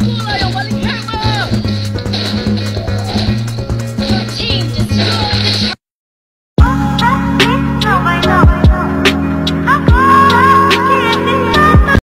过来